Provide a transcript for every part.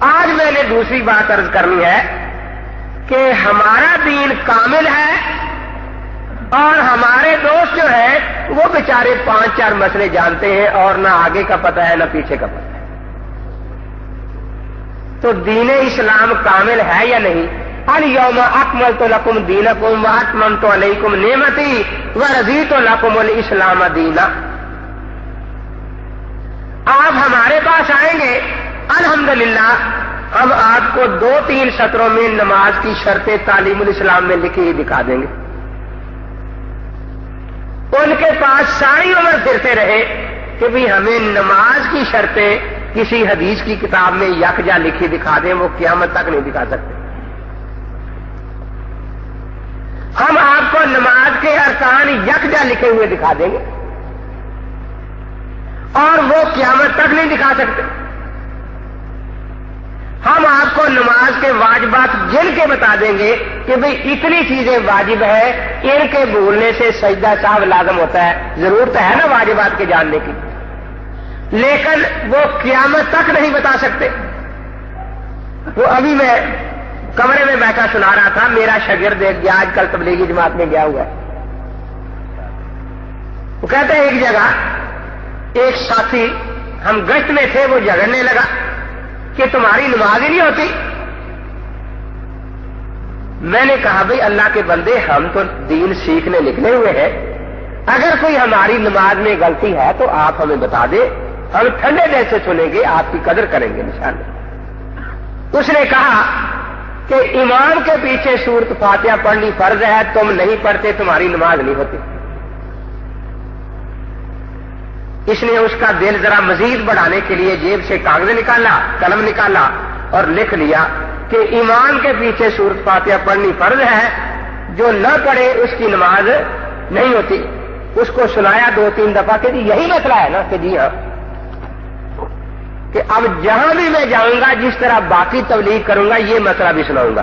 آج میں نے دوسری بات ارض کرنی ہے کہ ہمارا دین کامل ہے اور ہمارے دوست جو ہیں، وہ بیچارے پانچ چار مسئلے جانتے ہیں اور نہ آگے کا پتہ ہے، نہ پیچھے کا پتہ ہے۔ تو دین اسلام کامل ہے یا نہیں؟ یوم اکمل تو لکم دین کم و تو علیکم نعمتی و رضی تو لکم الاسلام دینا آپ ہمارے پاس آئیں گے الحمدللہ، ہم آپ کو دو تین سطروں میں نماز کی شرطیں تعلیم الاسلام میں لکھی دکھا دیں گے۔ ان کے پاس ساری عمر پھرتے رہے کہ بھی ہمیں نماز کی شرطیں کسی حدیث کی کتاب میں یکجا لکھی دکھا دیں، وہ قیامت تک نہیں دکھا سکتے۔ ہم آپ کو نماز کے ارکان یکجا لکھے ہوئے دکھا دیں گے۔ اور وہ قیامت تک نہیں دکھا سکتے۔ ہم آپ کو نماز کے واجبات جن کے بتا دیں گے کہ بھئی اتنی چیزیں واجب ہے، ان کے بھولنے سے سجدہ صاحب لازم ہوتا ہے۔ ضرورت ہے نا واجبات کے جاننے کی۔ لیکن وہ قیامت تک نہیں بتا سکتے۔ وہ ابھی میں کمرے میں بیٹھا سنا رہا تھا، میرا شگرد ایک گیا، آج کل تبلیغی جماعت میں گیا ہوا ہے۔ وہ کہتے ہیں ایک جگہ، ایک ساتھی ہم گشت میں تھے، وہ جگڑنے لگا۔ کہ تمہاری نماز ہی نہیں ہوتی؟ میں نے کہا بھائی اللہ کے بندے ہم تو دین سیکھنے نکلے ہوئے ہیں۔ اگر کوئی ہماری نماز میں غلطی ہے تو آپ ہمیں بتا دیں ہم ٹھنڈے دل سے سنیں گے، آپ کی قدر کریں گے نشان اس نے کہا کہ امام کے پیچھے سورت فاتحہ پڑھنی فرض ہے، تم نہیں پڑھتے، تمہاری نماز نہیں ہوتی۔ اس نے اس کا دل ذرا مزید بڑھانے کے لیے جیب سے کاغذ نکالا، قلم نکالا اور لکھ لیا کہ ایمان کے پیچھے سورت فاتحہ پڑھنی فرض ہے، جو نہ پڑھے اس کی نماز نہیں ہوتی۔ اس کو سنایا دو تین دفعہ کہ جی یہی مسئلہ ہے نا کہ جی ہاں۔ کہ اب جہاں بھی میں جاؤں گا، جس طرح باقی تبلیغ کروں گا، یہ مسئلہ بھی سناؤں گا۔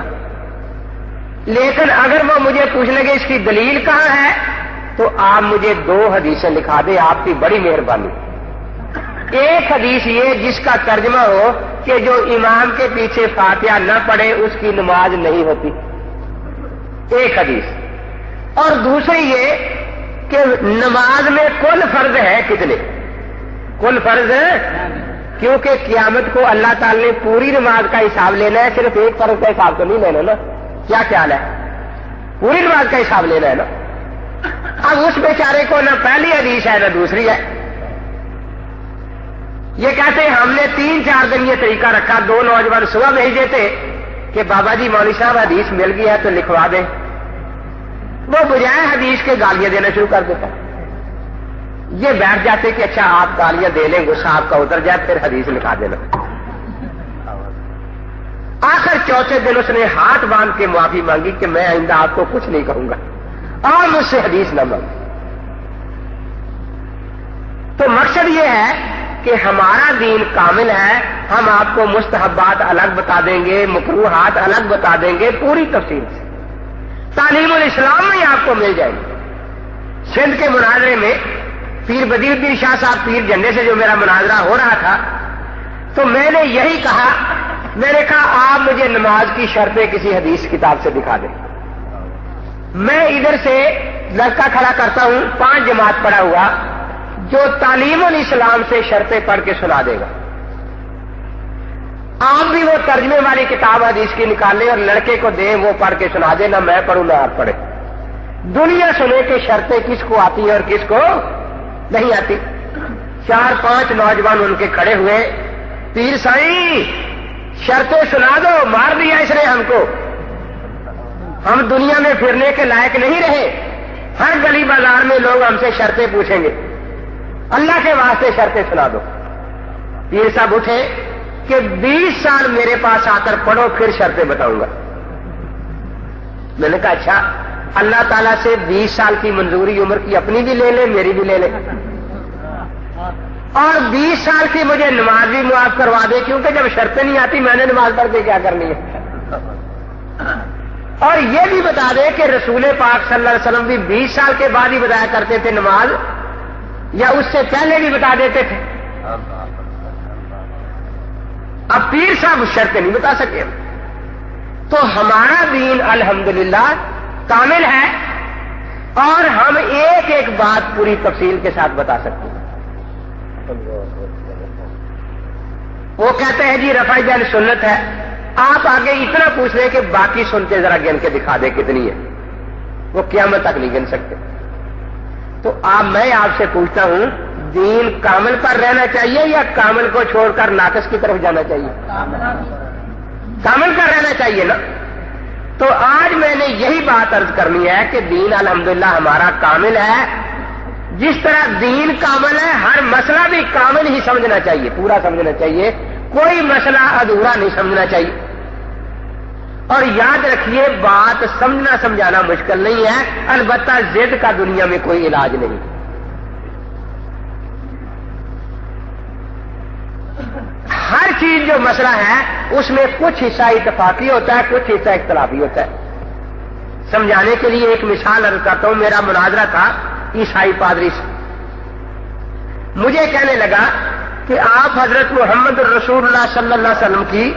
لیکن اگر وہ مجھے پوچھ لگے اس کی دلیل کہاں ہے تو آپ مجھے دو حدیثیں لکھا دیں، آپ کی بڑی مہربانی۔ ایک حدیث یہ جس کا ترجمہ ہو کہ جو امام کے پیچھے فاتحہ نہ پڑے اس کی نماز نہیں ہوتی۔ ایک حدیث۔ اور دوسری یہ کہ نماز میں کل فرض ہے کتنے؟ کل فرض ہے؟ کیونکہ قیامت کو اللہ تعالی نے پوری نماز کا حساب لینا ہے، صرف ایک فرض کا حساب تو نہیں لینا نا۔ کیا خیال ہے؟ پوری نماز کا حساب لینا ہے نا۔ اب اس بیچارے کو نہ پہلی حدیث ہے نہ دوسری ہے۔ یہ کہتے ہیں، ہم نے تین چار دن یہ طریقہ رکھا، دو نوجوان صبح بھیجے تھے کہ بابا جی مولوی صاحب حدیث مل گئی ہے تو لکھوا دیں۔ وہ بجائے حدیث کے گالیاں دینا شروع کر دیتا۔ یہ بیٹھ جاتے کہ اچھا آپ گالیاں دے لیں، غصہ آپ کا اتر جائے، پھر حدیث لکھا دینا۔ آخر چوتھے دن اس نے ہاتھ باندھ کے معافی مانگی کہ میں آئندہ آپ کو کچھ نہیں کہوں گا۔ اور مجھ سے حدیث نہ مانگ۔ تو مقصد یہ ہے کہ ہمارا دین کامل ہے، ہم آپ کو مستحبات الگ بتا دیں گے مکروحات الگ بتا دیں گے، پوری تفصیل سے۔ تعلیم الاسلام میں آپ کو مل جائے گی۔ سندھ کے مناظرے میں پیر بدیر الدین شاہ صاحب پیر جھنڈے سے جو میرا مناظرہ ہو رہا تھا، تو میں نے یہی کہا، میں نے کہا، آپ مجھے نماز کی شرطیں کسی حدیث کتاب سے دکھا دیں۔ میں ادھر سے لڑکا کھڑا کرتا ہوں، پانچ جماعت پڑا ہوا، جو تعلیم الاسلام سے شرطیں پڑھ کے سنا دے گا۔ آپ بھی وہ ترجمے والی کتاب حدیث کی نکالیں اور لڑکے کو دیں، وہ پڑھ کے سنا دیں نہ میں پڑھوں، نہ آپ پڑھے دنیا سنے کہ شرطیں کس کو آتی ہیں اور کس کو نہیں آتی۔ چار پانچ نوجوان ان کے کھڑے ہوئے، پیر سائی شرطیں سنا دو، مار دیا اس نے ہم کو۔ ہم دنیا میں پھرنے کے لائق نہیں رہے۔ ہر گلی بازار میں لوگ ہم سے شرطیں پوچھیں گے۔ اللہ کے واسطے شرطیں سنا دو۔ پیر صاحب اٹھے کہ بیس سال میرے پاس آ کر پڑھو، پھر شرطیں بتاؤں گا۔ میں نے کہا اچھا اللہ تعالیٰ سے بیس سال کی منظوری عمر کی اپنی بھی لے لے، میری بھی لے لے۔ اور بیس سال کی مجھے نماز بھی معاف کروا دے، کیونکہ جب شرطیں نہیں آتی، میں نے نماز پڑھ کے کیا کرنی ہے؟ اور یہ بھی بتا دے کہ رسول پاک صلی اللہ علیہ وسلم بھی بیس سال کے بعد ہی بتایا کرتے تھے نماز، یا اس سے پہلے بھی بتا دیتے تھے؟ اب پیر صاحب شرط نہیں بتا سکے۔ تو ہمارا دین الحمدللہ کامل ہے اور ہم ایک ایک بات پوری تفصیل کے ساتھ بتا سکتے ہیں۔ وہ کہتے ہیں جی رفائی جان سنت ہے۔ آپ آگے اتنا پوچھ رہے کہ باقی سنتے ذرا گن کے دکھا دے کتنی ہے۔ وہ قیامت تک نہیں گن سکتے۔ تو آپ میں آپ سے پوچھتا ہوں، دین کامل پر رہنا چاہیے یا کامل کو چھوڑ کر ناقص کی طرف جانا چاہیے؟ کامل پر رہنا چاہیے نا۔ تو آج میں نے یہی بات ارض کرنی ہے کہ دین الحمدللہ ہمارا کامل ہے۔ جس طرح دین کامل ہے، ہر مسئلہ بھی کامل ہی سمجھنا چاہیے، پورا سمجھنا چاہیے۔ کوئی مسئلہ ادھورا نہیں سمجھنا چاہیے۔ اور یاد رکھیے، بات سمجھنا سمجھانا مشکل نہیں ہے۔ البتہ زد کا دنیا میں کوئی علاج نہیں۔ ہر چیز جو مسئلہ ہے، اس میں کچھ حصہ اتفاقی ہوتا ہے، کچھ حصہ اختلافی ہوتا ہے۔ سمجھانے کے لیے ایک مثال ارد کرتا ہوں، میرا مناظرہ تھا عیسائی پادری سے۔ مجھے کہنے لگا کہ آپ حضرت محمد رسول اللہ صلی اللہ علیہ وسلم کی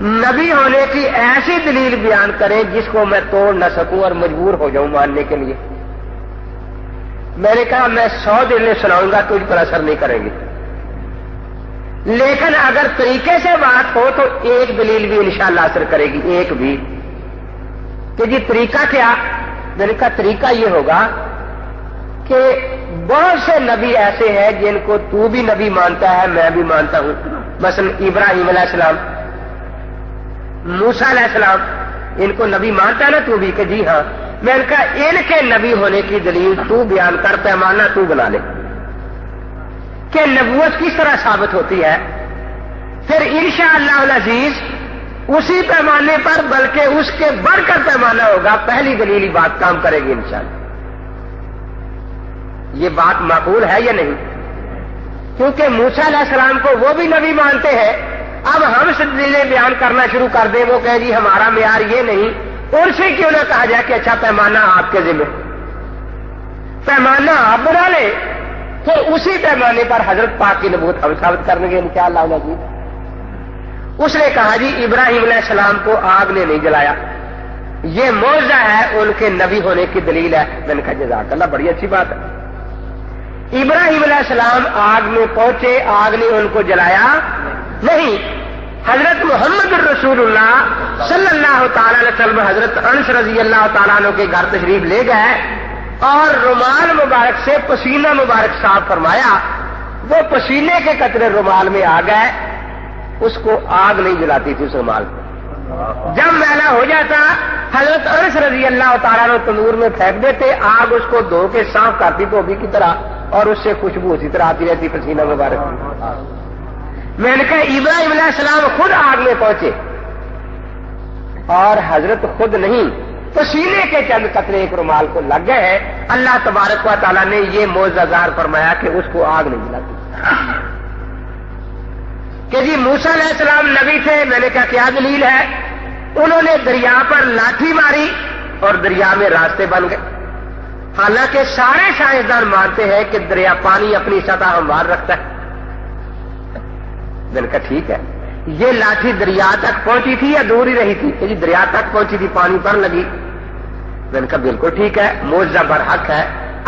نبی ہونے کی ایسی دلیل بیان کریں جس کو میں توڑ نہ سکوں اور مجبور ہو جاؤں ماننے کے لیے۔ میں نے کہا میں سو دلیں سناؤں گا، تجھ پر اثر نہیں کریں گے۔ لیکن اگر طریقے سے بات ہو تو ایک دلیل بھی انشاءاللہ اثر کرے گی، ایک بھی۔ کہ جی طریقہ کیا؟ یعنی میں نے کہا طریقہ یہ ہوگا کہ بہت سے نبی ایسے ہیں جن کو تو بھی نبی مانتا ہے، میں بھی مانتا ہوں۔ مثلا ابراہیم علیہ السلام موسا علیہ السلام، ان کو نبی مانتا ہے نا تو بھی کہ جی ہاں میں ان کا ان کے نبی ہونے کی دلیل تو بیان کر، پیمانہ تو بنا لے۔ کہ نبوت کس طرح ثابت ہوتی ہے؟ پھر انشاءاللہ العزیز، اسی پیمانے پر بلکہ اس کے بڑھ کر پیمانہ ہوگا، پہلی دلیلی بات کام کرے گی انشاءاللہ۔ یہ بات معقول ہے یا نہیں؟ کیونکہ موسا علیہ السلام کو وہ بھی نبی مانتے ہیں اب ہم دلیں بیان کرنا شروع کر دیں، وہ کہ جی ہمارا معیار یہ نہیں۔ ان سے کیوں نہ کہا جائے کہ اچھا پیمانہ آپ کے ذمہ پیمانہ آپ بنا لیں۔ تو اسی پیمانے پر حضرت پاک کی نبوت ہم ثابت کرنے گے ان شاء اللہ جی۔ اس نے کہا جی ابراہیم علیہ السلام کو آگ نے نہیں جلایا۔ یہ موضع ہے، ان کے نبی ہونے کی دلیل ہے۔ میں نے کہا جزاک اللہ، بڑی اچھی بات ہے۔ ابراہیم علیہ السلام آگ میں پہنچے، آگ نے ان کو جلایا۔ نہیں حضرت محمد الرسول اللہ صلی اللہ تعالی علیہ وسلم، حضرت انس رضی اللہ تعالیٰ عنہ کے گھر تشریف لے گئے اور رومال مبارک سے پسینہ مبارک صاف فرمایا، وہ پسینے کے قطرے رومال میں آ گئے، اس کو آگ نہیں جلاتی تھی اس رومال کو۔ جب میلا ہو جاتا، حضرت انس رضی اللہ تعالیٰ نے تندور میں پھینک دیتے، آگ اس کو دھو کے صاف کرتی دھوبی کی طرح اور اس سے خوشبو اسی طرح آتی رہتی پسینہ مبارک میں نے کہا ابراہیم علیہ السلام خود آگ میں پہنچے۔ اور حضرت خود نہیں، پسینے کے چند قطرے ایک رومال کو لگ گئے ہیں۔ اللہ تبارک و تعالیٰ نے یہ موزار فرمایا کہ اس کو آگ نہیں ملاتی کہ جی موسا علیہ السلام نبی تھے، میں نے کہا کیا دلیل ہے۔ انہوں نے دریا پر لاٹھی ماری اور دریا میں راستے بن گئے۔ حالانکہ سارے سائنسدان مانتے ہیں کہ دریا پانی اپنی سطح ہموار رکھتا ہے۔ میں نے کہا ٹھیک ہے۔ یہ لاٹھی دریا تک پہنچی تھی یا دور ہی رہی تھی؟ کہ جی دریا تک پہنچی تھی، پانی پر لگی۔ میں نے کہا بالکل ٹھیک ہے موزہ بر حق ہے۔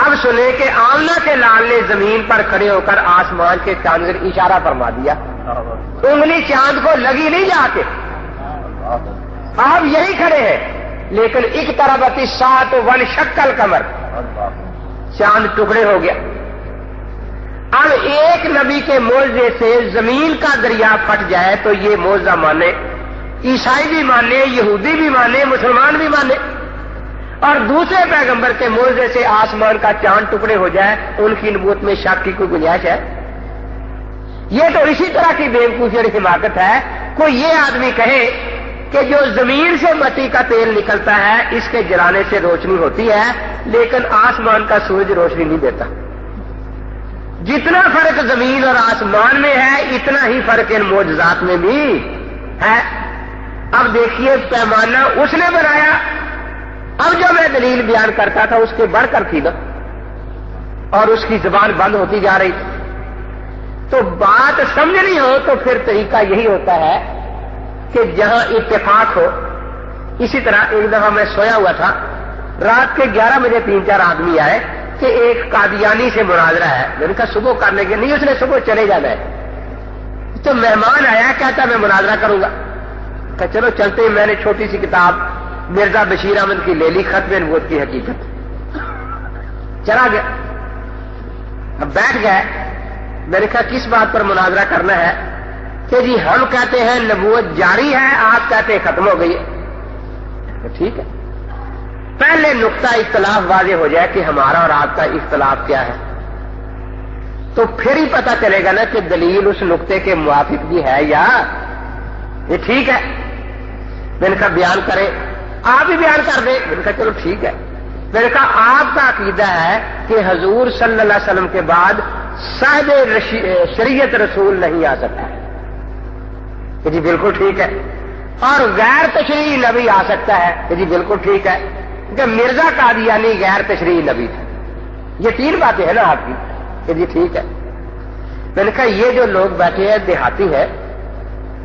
اب سنے کہ آمنا کے لال نے زمین پر کھڑے ہو کر آسمان کے چاند اشارہ فرما دیا۔ انگلی چاند کو لگی نہیں جا کے۔ آپ یہی کھڑے ہیں، لیکن ایک طرف اتی سات ون شکل کمر۔ چاند ٹکڑے ہو گیا۔ اب ایک نبی کے موضے سے زمین کا دریا پھٹ جائے تو یہ موضع مانے، عیسائی بھی مانے، یہودی بھی مانے، مسلمان بھی مانے۔ اور دوسرے پیغمبر کے موضے سے آسمان کا چاند ٹکڑے ہو جائے، ان کی نبوت میں شک کی کوئی گنجائش ہے؟ یہ تو اسی طرح کی بیوقوفی اور حماقت ہے۔ کوئی یہ آدمی کہے کہ جو زمین سے مٹی کا تیل نکلتا ہے، اس کے جلانے سے روشنی ہوتی ہے، لیکن آسمان کا سورج روشنی نہیں دیتا۔ جتنا فرق زمین اور آسمان میں ہے، اتنا ہی فرق ان موجزات میں بھی ہے۔ اب دیکھیے پیمانہ اس نے بنایا۔ اب جو میں دلیل بیان کرتا تھا، اس کے بڑھ کر تھی نا۔ اور اس کی زبان بند ہوتی جا رہی تھی۔ تو بات سمجھنی ہو تو پھر طریقہ یہی ہوتا ہے کہ جہاں اتفاق ہو، اسی طرح ایک دفعہ میں سویا ہوا تھا۔ رات کے گیارہ بجے تین چار آدمی آئے۔ کہ ایک قادیانی سے مناظرہ ہے۔ میں نے کہا صبح کرنے کے نہیں، اس نے صبح چلے جانا ہے۔ تو مہمان آیا، کہتا میں مناظرہ کروں گا۔ کہ چلو چلتے میں نے چھوٹی سی کتاب مرزا بشیر احمد کی لے لی، ختم نبوت کی حقیقت۔ چلا گیا۔ اب بیٹھ گئے میں نے کہا کس بات پر مناظرہ کرنا ہے؟ کہ جی ہم کہتے ہیں نبوت جاری ہے، آپ کہتے ہیں ختم ہو گئی ہے۔ ٹھیک ہے۔ پہلے نقطہ اختلاف واضح ہو جائے کہ ہمارا اور آپ کا اختلاف کیا ہے۔ تو پھر ہی پتا چلے گا نا کہ دلیل اس نقطے کے موافق بھی ہے یا یہ ٹھیک ہے۔ میں نے کہا بیان کرے آپ بھی بیان کر دیں۔ میں نے کہا چلو ٹھیک ہے۔ میں نے کہا آپ کا عقیدہ ہے کہ حضور صلی اللہ علیہ وسلم کے بعد صاحب شریعت رسول نہیں آ سکتا۔ کہ جی بالکل ٹھیک ہے۔ اور غیر تشریح نبی آ سکتا ہے۔ کہ جی بالکل ٹھیک ہے۔ کہ مرزا قادیانی غیر تشریح نبی تھا یہ تین باتیں ہیں نا آپ کی۔ کہ جی ٹھیک ہے۔ میں نے کہا یہ جو لوگ بیٹھے ہیں، دیہاتی ہے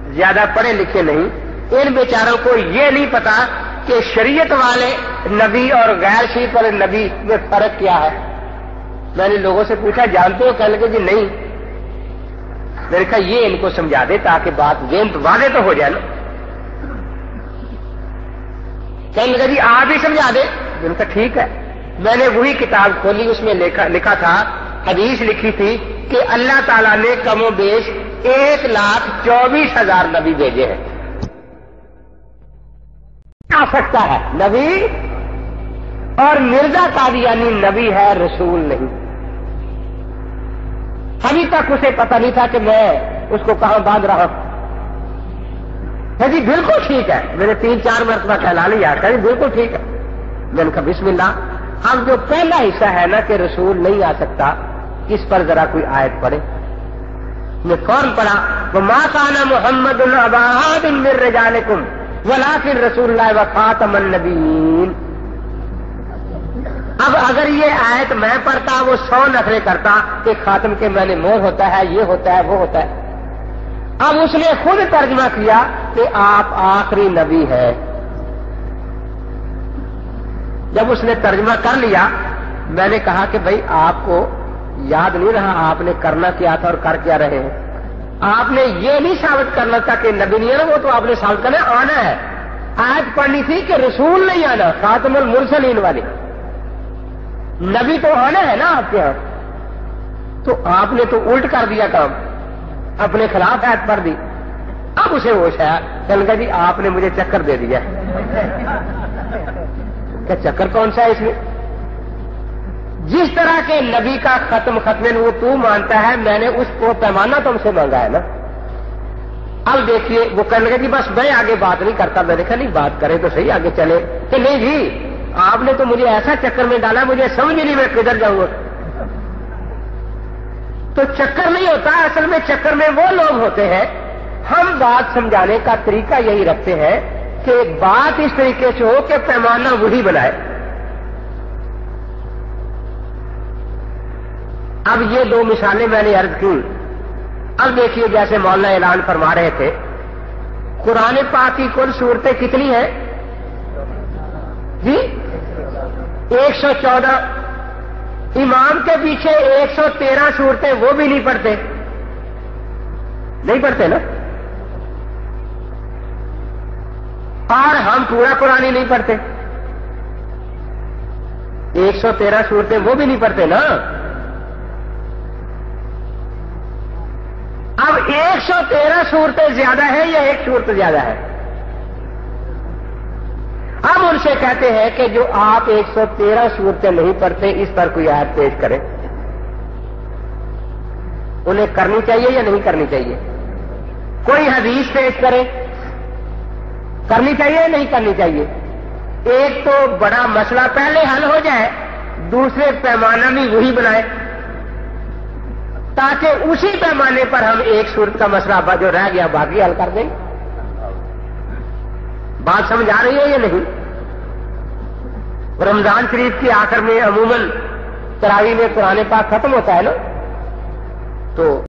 زیادہ پڑھے لکھے نہیں، ان بیچاروں کو یہ نہیں پتا کہ شریعت والے نبی اور غیر شریف والے نبی میں فرق کیا ہے۔ میں نے لوگوں سے پوچھا، جانتے ہو؟ کہنے لگے جی نہیں۔ میں نے کہا یہ ان کو سمجھا دے تاکہ بات گیم واضح تو ہو جائے نا۔ کہنے لگا جی آپ ہی سمجھا دے میں نے کہا، ٹھیک ہے۔ میں نے وہی کتاب کھولی، اس میں لکھا تھا، حدیث لکھی تھی کہ اللہ تعالیٰ نے کم و بیش ایک لاکھ چوبیس ہزار نبی بھیجے ہیں۔ آ سکتا ہے۔ نبی اور مرزا قادیانی نبی ہے، رسول نہیں۔ ابھی تک اسے پتہ نہیں تھا کہ میں اس کو کہاں باندھ رہا ہوں۔ جی بالکل ٹھیک ہے۔ میں نے تین چار مرتبہ کہلا لیا کہ جی بالکل ٹھیک ہے۔ میں نے کہا، بسم اللہ۔ اب جو پہلا حصہ ہے نا کہ رسول نہیں آ سکتا، اس پر ذرا کوئی آیت پڑے میں کون پڑھا وہ ماں کانا محمد الباد مر رجال کم رسول اللہ و خاتم النبین اب اگر یہ آیت میں پڑھتا، وہ سو نفرے کرتا کہ خاتم کے میں نے مور ہوتا ہے، یہ ہوتا ہے، وہ ہوتا ہے۔ اب اس نے خود ترجمہ کیا کہ آپ آخری نبی ہے۔ جب اس نے ترجمہ کر لیا، میں نے کہا کہ بھائی، آپ کو یاد نہیں رہا، آپ نے کرنا کیا تھا اور کر کیا رہے ہیں۔ آپ نے یہ نہیں ثابت کرنا تھا کہ نبی نہیں ہے وہ تو آپ نے ثابت کرنا آنا ہے۔ آج پڑھنی تھی کہ رسول نہیں آنا، خاتم المرسلین والی۔ نبی تو آنا ہے نا آپ کے یہاں تو آپ نے تو الٹ کر دیا کام۔ اپنے خلاف ایت پر دی۔ اب اسے وہ شاید چل گیا جی آپ نے مجھے چکر دے دیا۔ کیا چکر کون سا ہے اس میں؟ جس طرح کے نبی کا ختم ختم وہ تو مانتا ہے، میں نے اس کو پیمانہ تم سے مانگا ہے نا۔ اب دیکھیے، وہ کہنے لگے جی بس میں آگے بات نہیں کرتا۔ میں نے کہا، نہیں، بات کرے تو صحیح، آگے چلے۔ کہ نہیں جی آپ نے تو مجھے ایسا چکر میں ڈالا، مجھے سمجھ نہیں میں کدھر جاؤں۔ گا تو چکر نہیں ہوتا، اصل میں چکر میں وہ لوگ ہوتے ہیں۔ ہم بات سمجھانے کا طریقہ یہی رکھتے ہیں کہ بات اس طریقے سے ہو کہ پیمانہ وہی بنائے۔ اب یہ دو مثالیں میں نے عرض کی۔ اب دیکھیے جیسے مولانا اعلان فرما رہے تھے۔ قرآن پاک کی کل صورتیں کتنی ہیں؟ جی؟ ایک سو چودہ۔ امام کے پیچھے ایک سو تیرہ صورتیں وہ بھی نہیں پڑھتے۔ نہیں پڑھتے نا؟ اور ہم پورا قرآن ہی نہیں پڑھتے۔ ایک سو تیرہ صورتیں وہ بھی نہیں پڑھتے نا؟ اب ایک سو تیرہ صورتیں زیادہ ہے یا ایک صورت زیادہ ہے؟ سے کہتے ہیں کہ جو آپ ایک سو تیرہ صورتیں نہیں پڑھتے، اس پر کوئی آیت پیش کریں۔ انہیں کرنی چاہیے یا نہیں کرنی چاہیے؟ کوئی حدیث پیش کرے کرنی چاہیے یا نہیں کرنی چاہیے؟ ایک تو بڑا مسئلہ پہلے حل ہو جائے، دوسرے پیمانہ بھی وہی بنائے۔ تاکہ اسی پیمانے پر ہم ایک صورت کا مسئلہ جو رہ گیا، باقی حل کر دیں۔ بات سمجھ آ رہی ہے یا نہیں؟ رمضان شریف کے آخر میں عموماً تراوی میں قرآن پاک ختم ہوتا ہے نا؟ تو